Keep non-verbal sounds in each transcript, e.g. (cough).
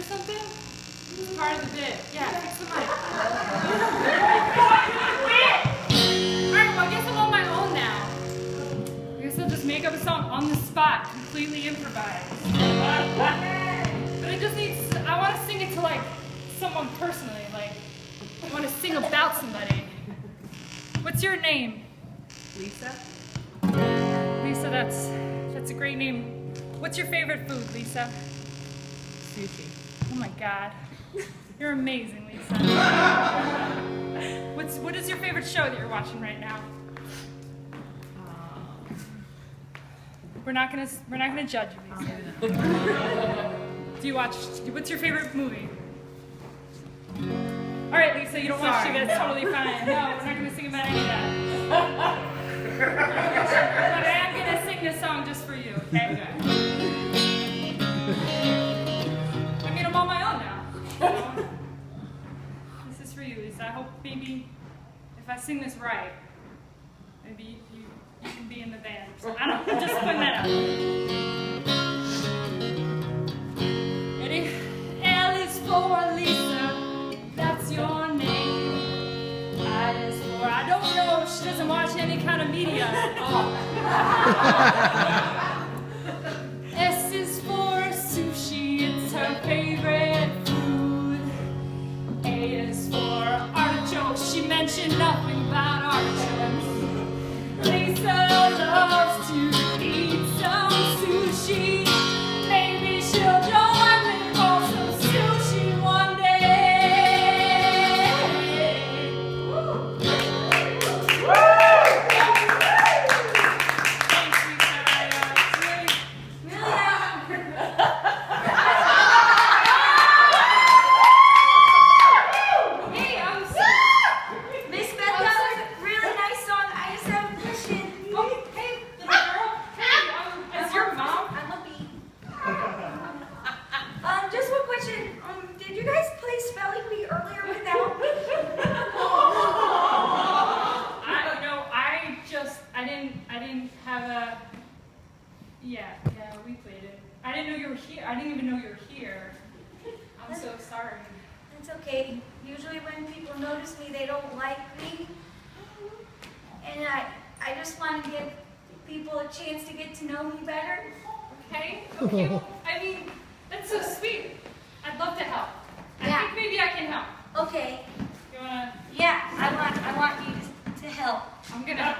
or something? It's part of the bit. Yeah, fix the mic. Alright, well, I guess I'm on my own now. I guess I'll just make up a song on the spot, completely improvised. But I just need, I want to sing it to like someone personally, like, I want to sing about somebody. What's your name? Lisa? Lisa, that's, that's a great name. What's your favorite food, Lisa? Sushi. Oh my god. You're amazing, Lisa. What's what is your favorite show that you're watching right now? Um. We're not gonna we're not gonna judge you, Lisa. Um. Do you watch what's your favorite movie? Alright, Lisa, you don't watch Sorry, TV, that's totally fine. No, we're not gonna sing about any of that. I sing this right, maybe you, you can be in the band. So I don't. I'm just putting that out. Ready? L is for Lisa. That's your name. I is for I don't know. She doesn't watch any kind of media. S (laughs) have a yeah yeah we played it. I didn't know you were here. I didn't even know you were here. I'm so sorry. It's okay. Usually when people notice me, they don't like me. And I, I just want to give people a chance to get to know me better. Okay, okay. Well, I mean that's so sweet. I'd love to help. I Yeah. think maybe I can help. Okay. You wanna? Yeah, I want, I want you to, to help. I'm gonna.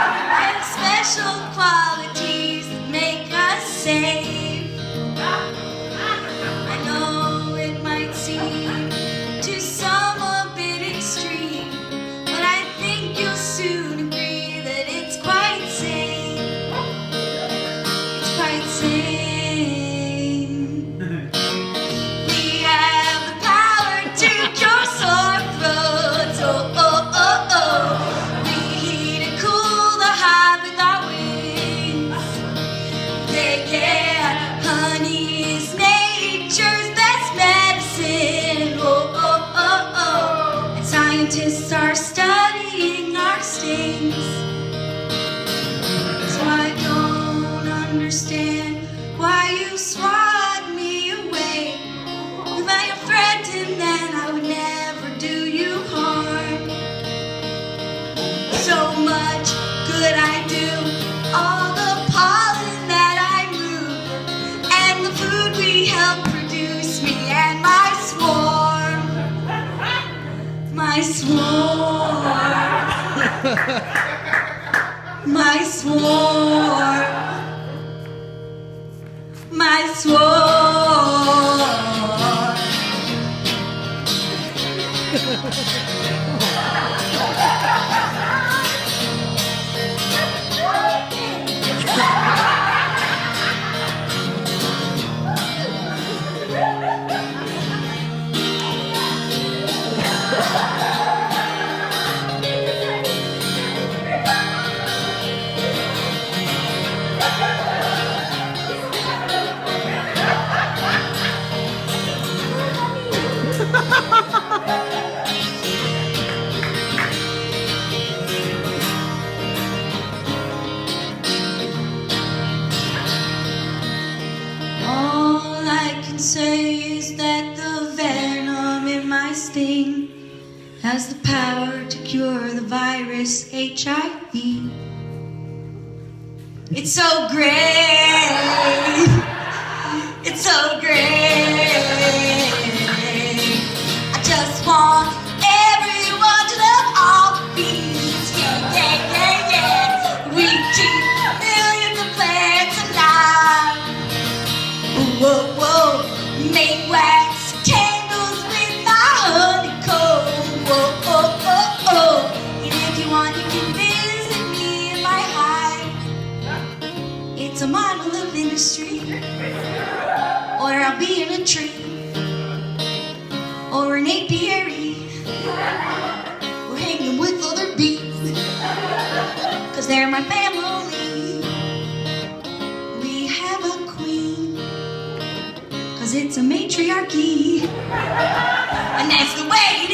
And (laughs) special qualities scientists are My swarm. My swarm. Power to cure the virus HIV. It's so great. It's so great. I just want everyone to love all the bees. Yeah, yeah, yeah, yeah. We keep millions of plants alive. Whoa, It's a model of industry, or I'll be in a tree, or an apiary, or hanging with other bees, cause they're my family. We have a queen, cause it's a matriarchy, and that's the way